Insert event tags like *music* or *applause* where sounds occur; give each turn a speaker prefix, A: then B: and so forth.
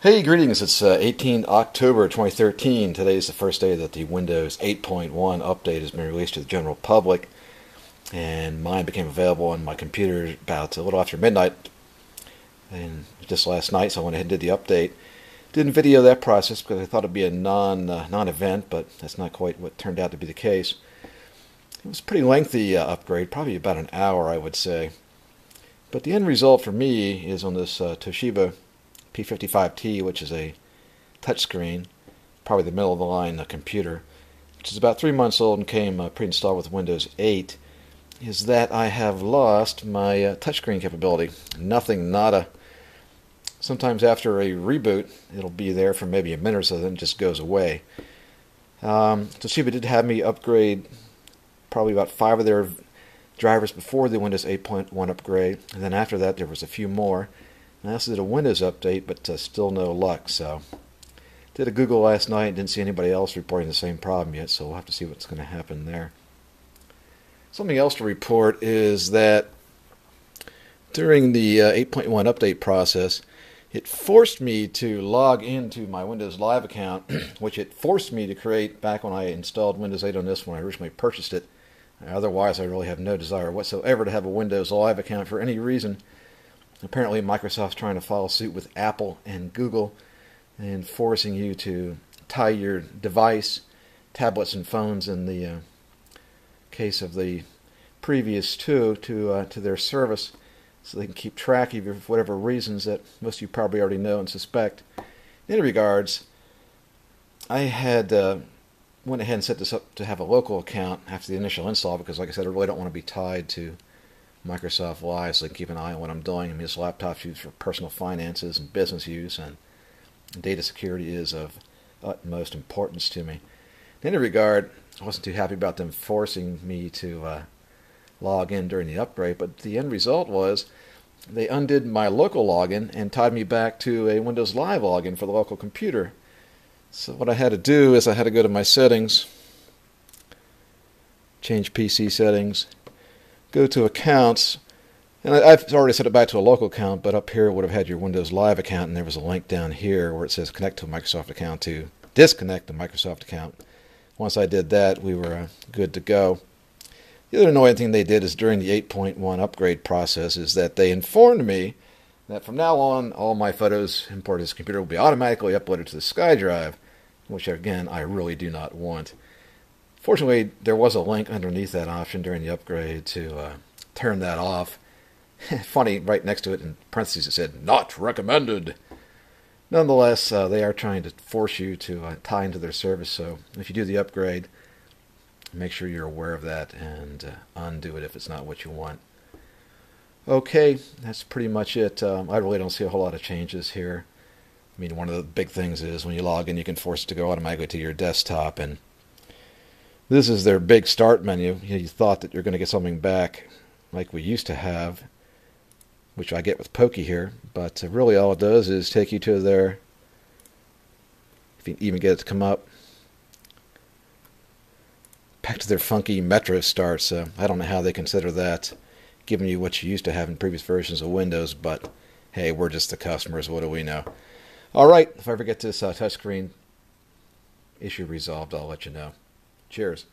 A: Hey, greetings. It's uh, 18 October 2013. Today is the first day that the Windows 8.1 update has been released to the general public, and mine became available on my computer about a little after midnight. And just last night, so I went ahead and did the update. Didn't video that process because I thought it'd be a non uh, non-event, but that's not quite what turned out to be the case. It was a pretty lengthy uh, upgrade, probably about an hour, I would say. But the end result for me is on this uh, Toshiba P55T, which is a touchscreen, probably the middle of the line computer, which is about three months old and came uh, pre-installed with Windows 8, is that I have lost my uh, touchscreen capability. Nothing, nada. Sometimes after a reboot, it'll be there for maybe a minute or so, then it just goes away. Um, Toshiba did have me upgrade probably about five of their drivers before the Windows 8.1 upgrade, and then after that there was a few more. I also did a Windows update, but uh, still no luck. So, did a Google last night. Didn't see anybody else reporting the same problem yet. So we'll have to see what's going to happen there. Something else to report is that during the uh, 8.1 update process, it forced me to log into my Windows Live account, *clears throat* which it forced me to create back when I installed Windows 8 on this when I originally purchased it. Otherwise, I really have no desire whatsoever to have a Windows Live account for any reason. Apparently, Microsoft's trying to follow suit with Apple and Google and forcing you to tie your device, tablets, and phones in the uh, case of the previous two to uh, to their service, so they can keep track of you for whatever reasons that most of you probably already know and suspect. In any regards, I had uh, went ahead and set this up to have a local account after the initial install because, like I said, I really don't want to be tied to Microsoft can keep an eye on what I'm doing. I mean, this laptop's used for personal finances and business use, and data security is of utmost importance to me. In any regard, I wasn't too happy about them forcing me to uh, log in during the upgrade, but the end result was they undid my local login and tied me back to a Windows Live login for the local computer. So what I had to do is I had to go to my settings, change PC settings, go to accounts, and I've already set it back to a local account, but up here it would have had your Windows Live account, and there was a link down here where it says connect to a Microsoft account to disconnect the Microsoft account. Once I did that, we were uh, good to go. The other annoying thing they did is during the 8.1 upgrade process is that they informed me that from now on all my photos imported to this computer will be automatically uploaded to the SkyDrive, which again I really do not want. Fortunately, there was a link underneath that option during the upgrade to uh, turn that off. *laughs* Funny, right next to it in parentheses it said, not recommended. Nonetheless, uh, they are trying to force you to uh, tie into their service, so if you do the upgrade, make sure you're aware of that and uh, undo it if it's not what you want. Okay, that's pretty much it. Um, I really don't see a whole lot of changes here. I mean, one of the big things is when you log in, you can force it to go automatically to your desktop, and this is their big start menu. You, thought that you're going to get something back like we used to have, which I get with Pokki here, but uh, really all it does is take you to their, if you even get it to come up, back to their funky Metro start. So I don't know how they consider that, giving you what you used to have in previous versions of Windows, but hey, we're just the customers. What do we know? All right, if I ever get this uh, touchscreen issue resolved, I'll let you know. Cheers.